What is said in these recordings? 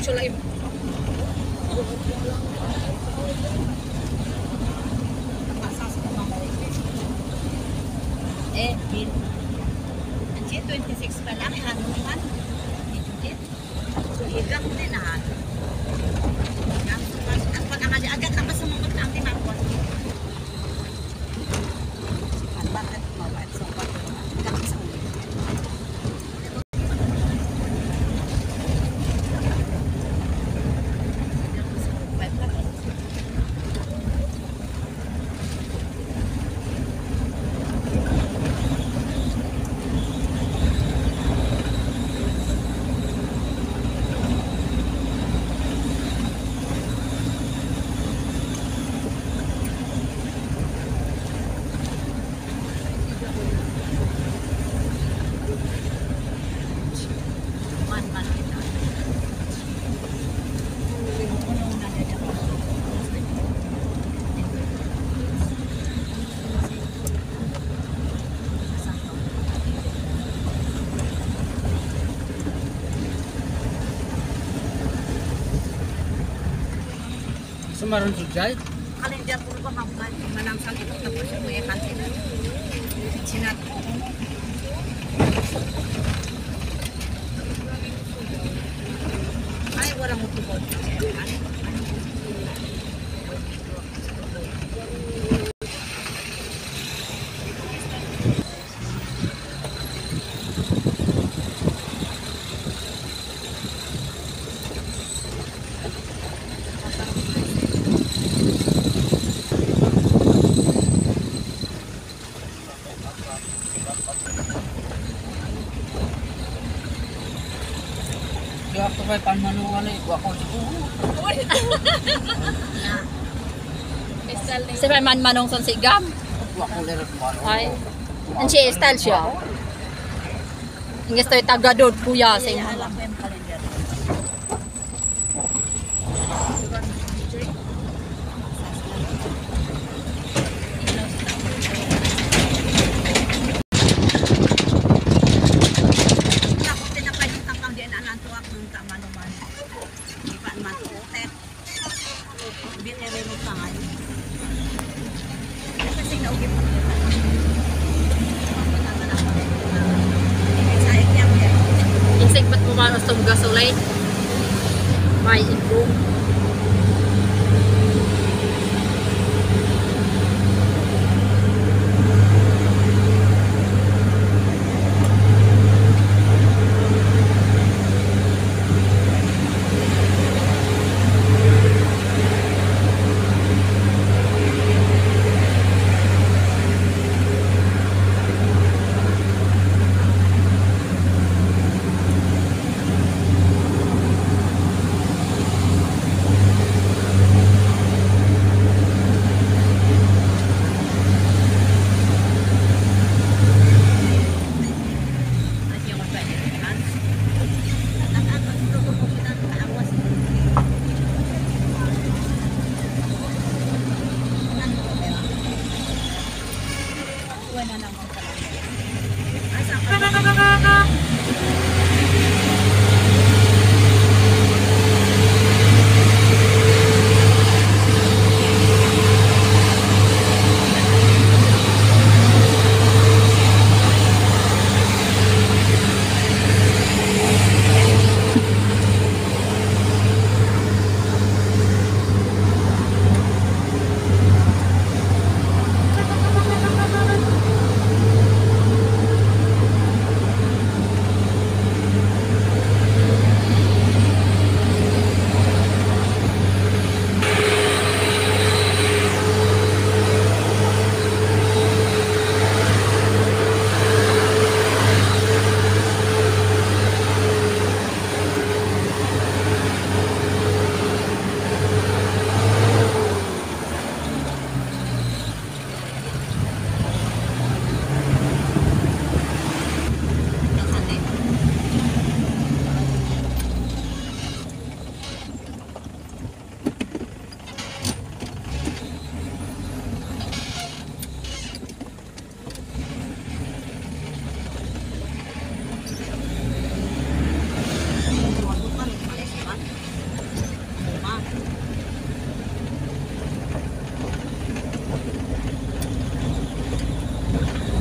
siya lang. Eh, bin. Anjir, 26 pa lang. Eh, naman? Dito din. So, higang din na. Ang meron si Jai? Kaling dyan po ko mabuhay. Manamsang ito tapos yung mga kansin. Sinat. Ay, walang utubod. Ay, walang utubod. May panmanungan eh. Ako siguro. Sa may man manong son sigam. Ako lirat mo ano. Ay. Ang siya style siya. Ang gusto yung tagadod kuya sa inyo. Kasi naugi pa. Sayang yan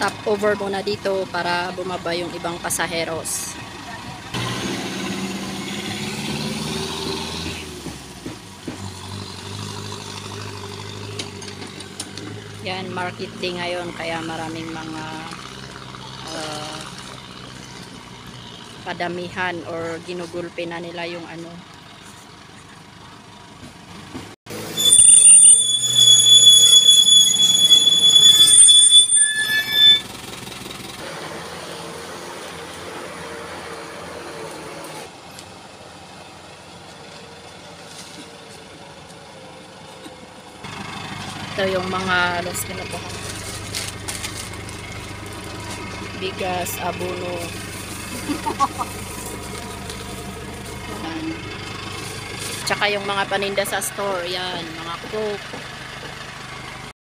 stop over ko na dito para bumaba yung ibang pasaheros. Yan, market day ngayon kaya maraming mga uh, padamihan or ginugulpe na nila yung ano ito yung mga los kinukuha bigas, abono. Tsaka yung mga paninda sa store yan, mga coke